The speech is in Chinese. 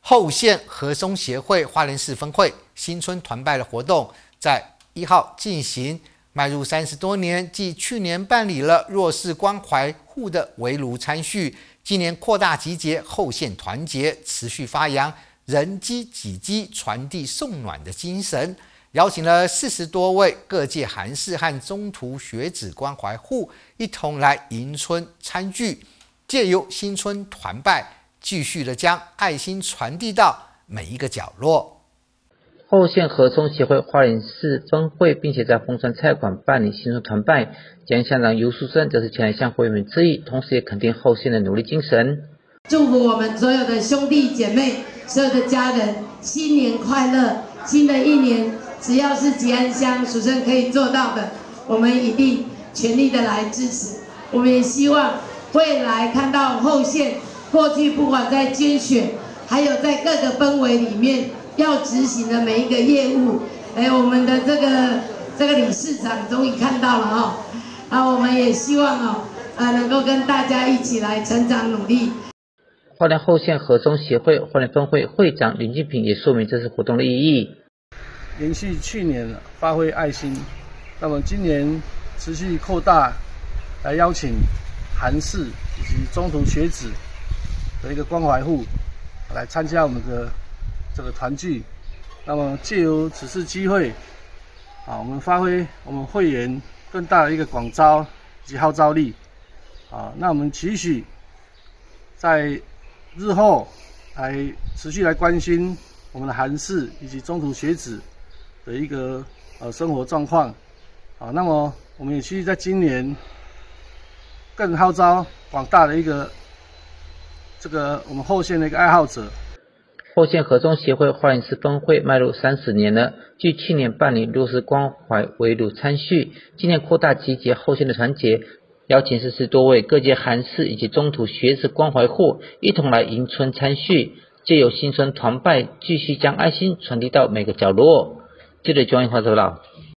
后县和松协会花莲市分会新春团拜的活动在一号进行，迈入三十多年，继去年办理了弱势关怀户的围炉参叙，今年扩大集结后县团结，持续发扬人机己机传递送暖的精神，邀请了四十多位各界韩氏和中途学子关怀户一同来迎春参聚，借由新春团拜。继续的将爱心传递到每一个角落。后县合中协会花莲市分会，并且在红山菜馆办理新春团拜。江乡长尤淑生则是前来向会员们致意，同时也肯定后县的努力精神。祝福我们所有的兄弟姐妹、所有的家人新年快乐！新的一年，只要是吉安乡淑生可以做到的，我们一定全力的来支持。我们也希望未来看到后县。过去不管在捐血，还有在各个氛围里面要执行的每一个业务，哎，我们的这个这个理事长终于看到了哦，啊，我们也希望哦，啊，能够跟大家一起来成长努力。花莲后县合中协会花莲分会会长林金平也说明这次活动的意义。延续去年发挥爱心，那么今年持续扩大，来邀请韩氏以及中途学子。的一个关怀户来参加我们的这个团聚，那么借由此次机会，啊，我们发挥我们会员更大的一个广招及号召力，啊，那我们期许在日后来持续来关心我们的韩氏以及中途学子的一个呃生活状况，啊，那么我们也期许在今年更号召广大的一个。这个我们后线的一个爱好者，后线合众协会花莲市分会迈入三十年了。继去年办理弱势关怀围炉参叙，今年扩大集结后线的团结，邀请四十多位各界韩氏以及中途学子关怀户一同来迎春参叙，借由新春团拜，继续将爱心传递到每个角落。记者庄英华报道。